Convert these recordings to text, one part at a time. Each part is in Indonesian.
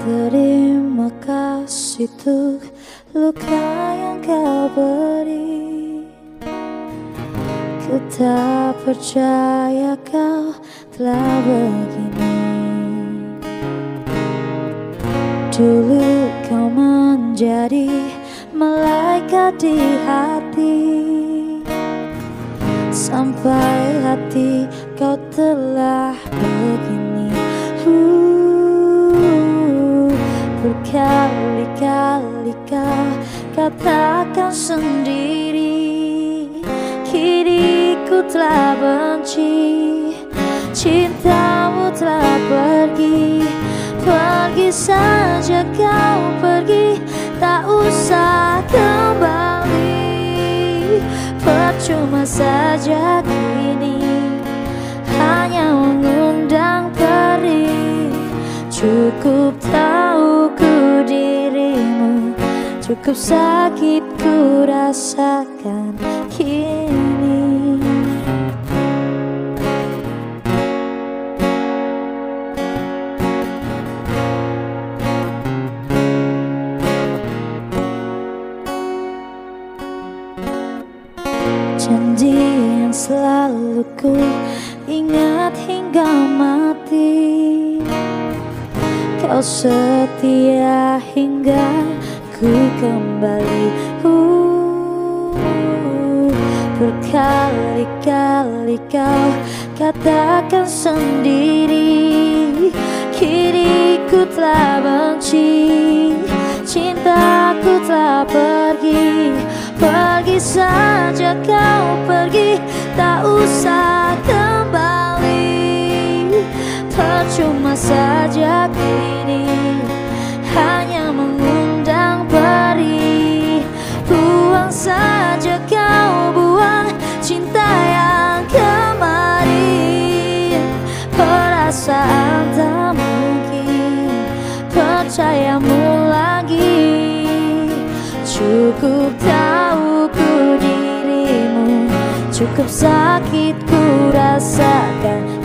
Terima kasih untuk luka yang kau beri. Ku tak percaya kau telah begini. Dulu kau menjadi malaikat di hati. Sampai hati kau telah begini katakan sendiri Kini ku telah benci Cintamu telah pergi Pergi saja kau pergi Tak usah kembali Percuma saja Cukup sakit ku rasakan kini. Janji yang selalu ku ingat hingga mati. Kau setia hingga ku kembali. Uh, Berkali-kali kau katakan sendiri Kini ku telah benci Cintaku telah pergi. Pergi saja kau pergi Tak Cukup tahu ku dirimu Cukup sakit ku rasakan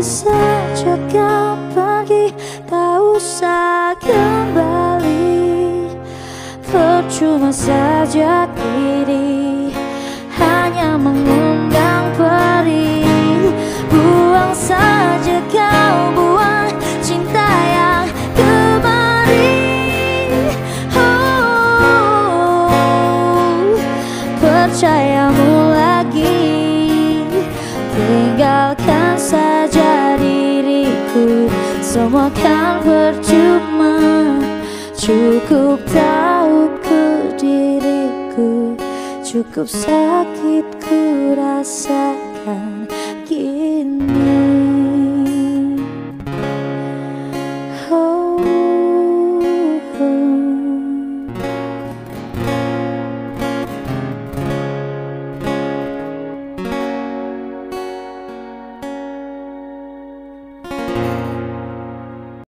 Saja kau pergi Tak usah kembali. Percuma saja kini Hanya mengundang Tinggalkan saja diriku. Semua kan percuma. Cukup tahu ku diriku. Cukup sakit ku rasa